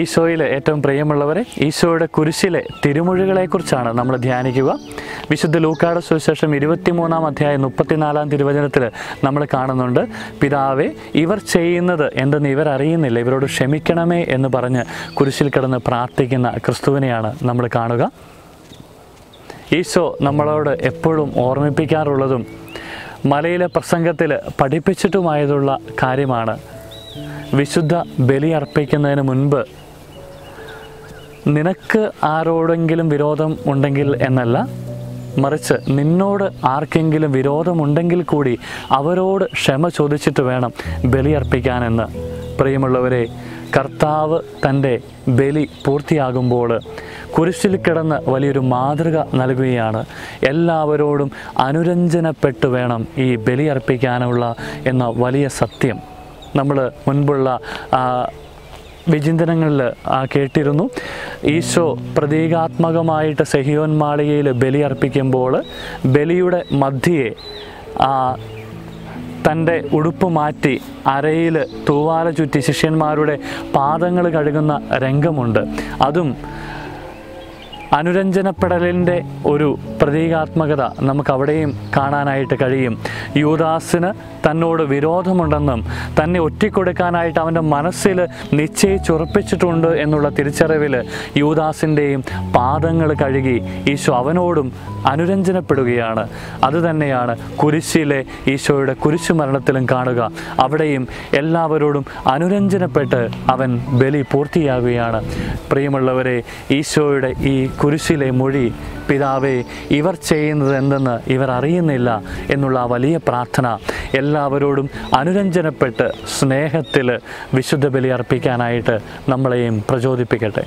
ഈശോയിൽ ഏറ്റവും പ്രിയമുള്ളവരെ ഈശോയുടെ കുരിശിലെ തിരുമൊഴികളെക്കുറിച്ചാണ് നമ്മൾ ധ്യാനിക്കുക. വിശുദ്ധ ലൂക്കാട് സുവിശേഷം ഇരുപത്തിമൂന്നാം അധ്യായം മുപ്പത്തിനാലാം തിരുവചനത്തിൽ നമ്മൾ കാണുന്നുണ്ട് പിതാവെ ഇവർ ചെയ്യുന്നത് എന്തെന്ന് ഇവർ അറിയുന്നില്ല. ഇവരോട് ക്ഷമിക്കണമേ എന്ന് പറഞ്ഞ് കുരിശിൽ കിടന്ന് പ്രാർത്ഥിക്കുന്ന ക്രിസ്തുവിനെയാണ് നമ്മൾ കാണുക. ഈശോ നമ്മളോട് എപ്പോഴും ഓർമ്മിപ്പിക്കാറുള്ളതും മലയിലെ പ്രസംഗത്തിൽ പഠിപ്പിച്ചിട്ടുമായതുള്ള കാര്യമാണ്. വിശുദ്ധ ബലി അർപ്പിക്കുന്നതിന് മുൻപ് നിനക്ക് ആരോടെങ്കിലും വിരോധം ഉണ്ടെങ്കിൽ എന്നല്ല മറിച്ച് നിന്നോട് ആർക്കെങ്കിലും വിരോധമുണ്ടെങ്കിൽ കൂടി അവരോട് ക്ഷമ ചോദിച്ചിട്ട് വേണം ബലിയർപ്പിക്കാനെന്ന് പ്രിയമുള്ളവരെ കർത്താവ് തന്റെ ബലി പൂർത്തിയാകുമ്പോൾ കുരിശിൽ കിടന്ന് വലിയൊരു മാതൃക നൽകുകയാണ്. എല്ലാവരോടും അനുരഞ്ജനപ്പെട്ട് വേണം ഈ ബലിയർപ്പിക്കാനുള്ള എന്ന വലിയ സത്യം. നമ്മൾ മുൻപുള്ള വിചിന്തനങ്ങളിൽ കേട്ടിരുന്നു. ഈശോ പ്രതീകാത്മകമായിട്ട് സെഹിയോൻ മാളികയിൽ ബലി അർപ്പിക്കുമ്പോൾ ബലിയുടെ മധ്യയെ തന്റെ ഉടുപ്പ് മാറ്റി അരയിൽ തൂവാല ചുറ്റി ശിഷ്യന്മാരുടെ പാദങ്ങൾ കഴുകുന്ന രംഗമുണ്ട്. അതും അനുരഞ്ജനപ്പെടലിന്റെ ഒരു പ്രതീകാത്മകത നമുക്ക് അവിടെയും കാണാനായിട്ട് കഴിയും. യൂദാസിന് തന്നോട് വിരോധമുണ്ടെന്നും തന്നെ ഒറ്റിക്കൊടുക്കാനായിട്ട് അവന്റെ മനസ്സിൽ നിശ്ചയിച്ചുറപ്പിച്ചിട്ടുണ്ട് എന്നുള്ള തിരിച്ചറിവിൽ യൂദാസിന്റെയും പാദങ്ങൾ കഴുകി ഈശോ അവനോടും അനുരഞ്ജനപ്പെടുകയാണ്. അതുതന്നെയാണ് കുരിശിലെ ഈശോയുടെ കുരിശു മരണത്തിലും കാണുക. അവിടെയും എല്ലാവരോടും അനുരഞ്ജനപ്പെട്ട് അവൻ ബലി പൂർത്തിയാകുകയാണ്. പ്രിയമുള്ളവരെ ഈശോയുടെ ഈ കുരിശിലെ മൊഴി പിതാവേ ഇവർ ചെയ്യുന്നത് എന്തെന്ന് ഇവർ അറിയുന്നില്ല എന്നുള്ള ആ വലിയ പ്രാർത്ഥന എല്ലാവരോടും അനുരഞ്ജനപ്പെട്ട് സ്നേഹത്തിൽ വിശുദ്ധ ബലി അർപ്പിക്കാനായിട്ട് നമ്മളെയും പ്രചോദിപ്പിക്കട്ടെ.